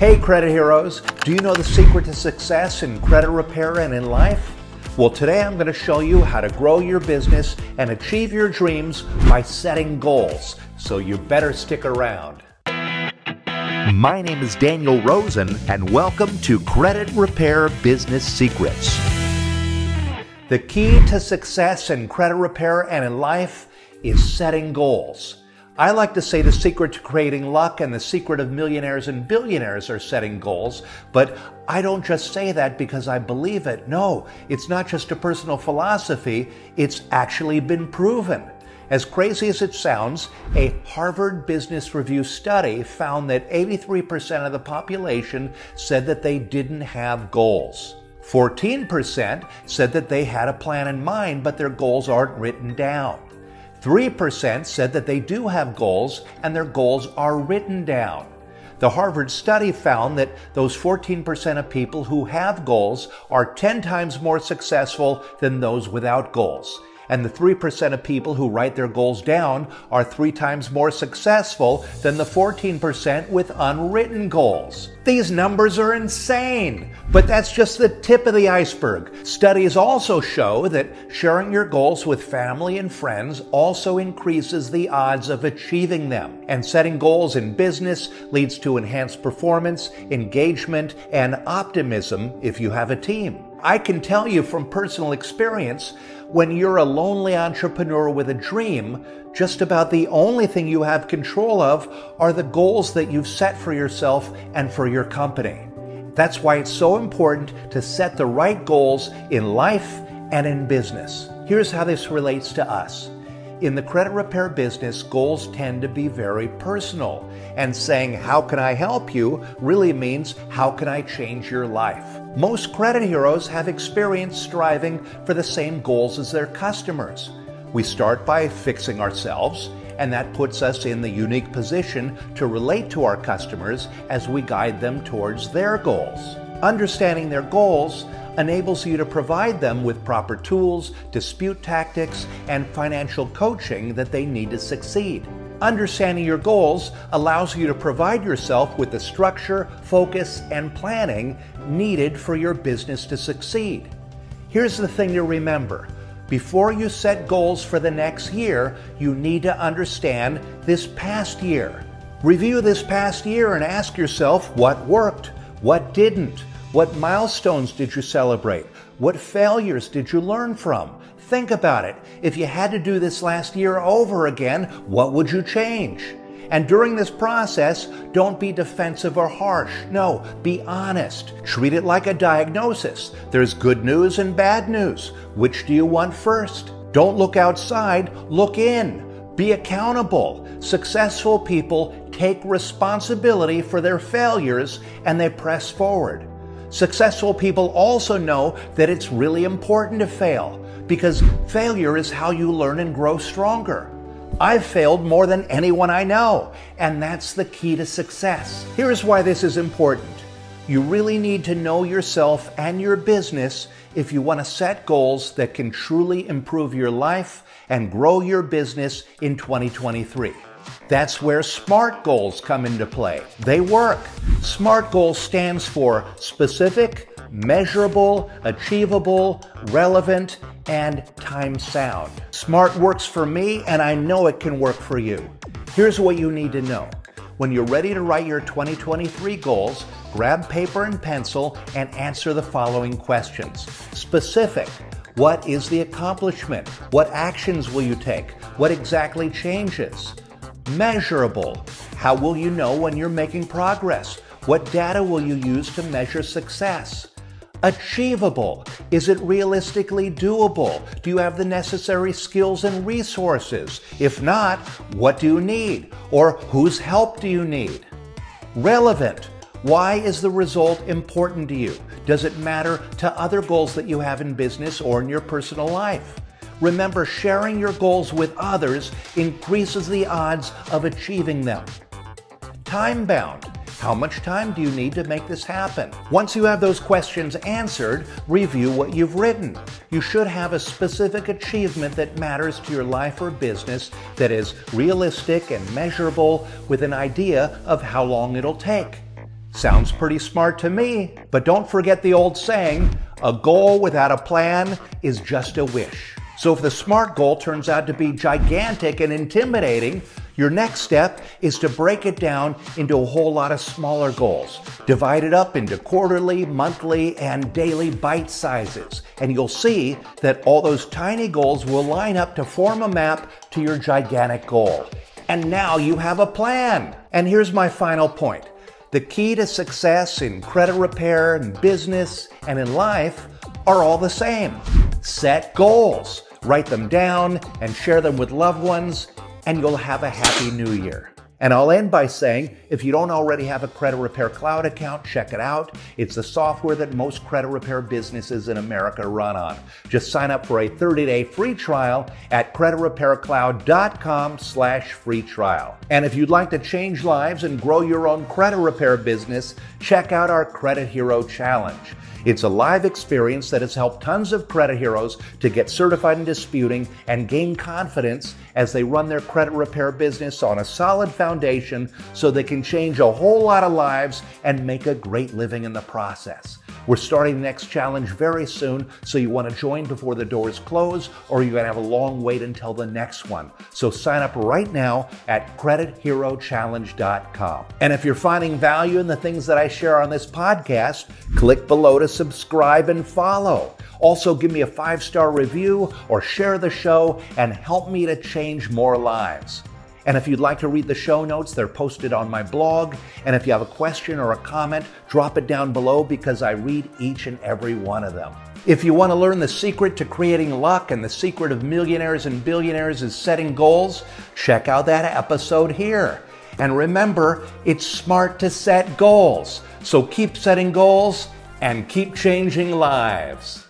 Hey, credit heroes, do you know the secret to success in credit repair and in life? Well, today I'm going to show you how to grow your business and achieve your dreams by setting goals. So you better stick around. My name is Daniel Rosen, and welcome to Credit Repair Business Secrets. The key to success in credit repair and in life is setting goals. I like to say the secret to creating luck and the secret of millionaires and billionaires are setting goals, but I don't just say that because I believe it. No, it's not just a personal philosophy, it's actually been proven. As crazy as it sounds, a Harvard Business Review study found that 83% of the population said that they didn't have goals. 14% said that they had a plan in mind, but their goals aren't written down. 3% said that they do have goals and their goals are written down. The Harvard study found that those 14% of people who have goals are 10 times more successful than those without goals and the 3% of people who write their goals down are three times more successful than the 14% with unwritten goals. These numbers are insane, but that's just the tip of the iceberg. Studies also show that sharing your goals with family and friends also increases the odds of achieving them. And setting goals in business leads to enhanced performance, engagement, and optimism if you have a team. I can tell you from personal experience when you're a lonely entrepreneur with a dream, just about the only thing you have control of are the goals that you've set for yourself and for your company. That's why it's so important to set the right goals in life and in business. Here's how this relates to us. In the credit repair business, goals tend to be very personal, and saying, How can I help you? really means, How can I change your life? Most credit heroes have experience striving for the same goals as their customers. We start by fixing ourselves, and that puts us in the unique position to relate to our customers as we guide them towards their goals. Understanding their goals enables you to provide them with proper tools, dispute tactics, and financial coaching that they need to succeed. Understanding your goals allows you to provide yourself with the structure, focus, and planning needed for your business to succeed. Here's the thing to remember. Before you set goals for the next year, you need to understand this past year. Review this past year and ask yourself what worked, what didn't, what milestones did you celebrate? What failures did you learn from? Think about it. If you had to do this last year over again, what would you change? And during this process, don't be defensive or harsh. No, be honest. Treat it like a diagnosis. There's good news and bad news. Which do you want first? Don't look outside, look in. Be accountable. Successful people take responsibility for their failures and they press forward. Successful people also know that it's really important to fail because failure is how you learn and grow stronger. I've failed more than anyone I know, and that's the key to success. Here's why this is important. You really need to know yourself and your business if you want to set goals that can truly improve your life and grow your business in 2023. That's where SMART goals come into play. They work. SMART goals stands for specific, measurable, achievable, relevant, and time bound. SMART works for me, and I know it can work for you. Here's what you need to know. When you're ready to write your 2023 goals, grab paper and pencil and answer the following questions. Specific. What is the accomplishment? What actions will you take? What exactly changes? Measurable. How will you know when you're making progress? What data will you use to measure success? Achievable. Is it realistically doable? Do you have the necessary skills and resources? If not, what do you need? Or whose help do you need? Relevant. Why is the result important to you? Does it matter to other goals that you have in business or in your personal life? Remember, sharing your goals with others increases the odds of achieving them. Time bound. How much time do you need to make this happen? Once you have those questions answered, review what you've written. You should have a specific achievement that matters to your life or business that is realistic and measurable with an idea of how long it'll take. Sounds pretty smart to me, but don't forget the old saying a goal without a plan is just a wish. So if the SMART goal turns out to be gigantic and intimidating, your next step is to break it down into a whole lot of smaller goals. Divide it up into quarterly, monthly, and daily bite sizes. And you'll see that all those tiny goals will line up to form a map to your gigantic goal. And now you have a plan. And here's my final point. The key to success in credit repair, and business, and in life are all the same. Set goals, write them down, and share them with loved ones, and you'll have a happy new year. And I'll end by saying if you don't already have a Credit Repair Cloud account, check it out. It's the software that most credit repair businesses in America run on. Just sign up for a 30-day free trial at creditrepaircloud.com slash free trial. And if you'd like to change lives and grow your own credit repair business, check out our Credit Hero Challenge. It's a live experience that has helped tons of credit heroes to get certified in disputing and gain confidence as they run their credit repair business on a solid foundation so they can change a whole lot of lives and make a great living in the process. We're starting the next challenge very soon, so you want to join before the doors close, or you're going to have a long wait until the next one. So sign up right now at CreditHeroChallenge.com. And if you're finding value in the things that I share on this podcast, click below to subscribe and follow. Also, give me a five star review or share the show and help me to change more lives. And if you'd like to read the show notes, they're posted on my blog. And if you have a question or a comment, drop it down below because I read each and every one of them. If you want to learn the secret to creating luck and the secret of millionaires and billionaires is setting goals, check out that episode here. And remember, it's smart to set goals. So keep setting goals and keep changing lives.